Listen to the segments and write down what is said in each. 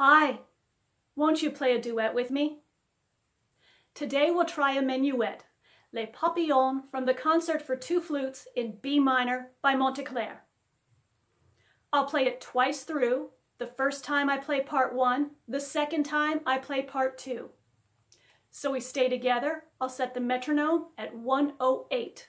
Hi, won't you play a duet with me? Today we'll try a minuet, Les Papillons from the Concert for Two Flutes in B minor by Monteclair. I'll play it twice through. The first time I play part one, the second time I play part two. So we stay together. I'll set the metronome at 108.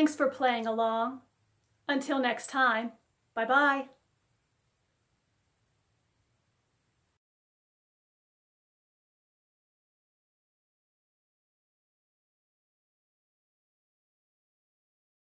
Thanks for playing along. Until next time, bye-bye.